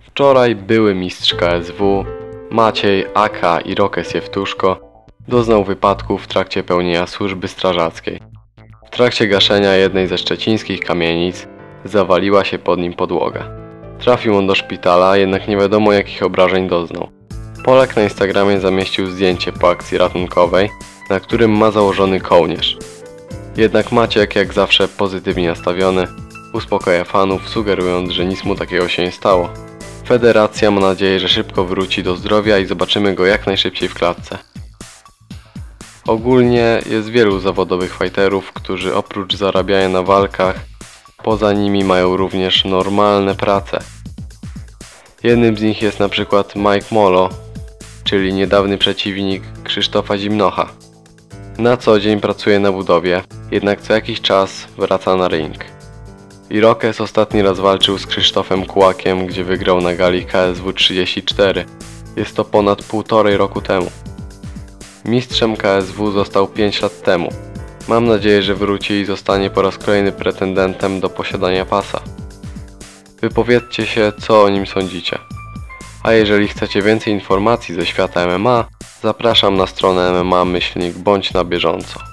Wczoraj były mistrz KSW, Maciej, Aka i Rokes Jewtuszko doznał wypadku w trakcie pełnienia służby strażackiej. W trakcie gaszenia jednej ze szczecińskich kamienic zawaliła się pod nim podłoga. Trafił on do szpitala, jednak nie wiadomo jakich obrażeń doznał. Polak na Instagramie zamieścił zdjęcie po akcji ratunkowej, na którym ma założony kołnierz. Jednak Maciek, jak zawsze pozytywnie nastawiony, uspokaja fanów, sugerując, że nic mu takiego się nie stało. Federacja ma nadzieję, że szybko wróci do zdrowia i zobaczymy go jak najszybciej w klatce. Ogólnie jest wielu zawodowych fighterów, którzy oprócz zarabiania na walkach, poza nimi mają również normalne prace. Jednym z nich jest na przykład Mike Molo, czyli niedawny przeciwnik Krzysztofa Zimnocha. Na co dzień pracuje na budowie, jednak co jakiś czas wraca na ring. Irokes ostatni raz walczył z Krzysztofem Kłakiem, gdzie wygrał na gali KSW 34. Jest to ponad półtorej roku temu. Mistrzem KSW został 5 lat temu. Mam nadzieję, że wróci i zostanie po raz kolejny pretendentem do posiadania pasa. Wypowiedzcie się, co o nim sądzicie. A jeżeli chcecie więcej informacji ze świata MMA, zapraszam na stronę MMA myślnik bądź na bieżąco.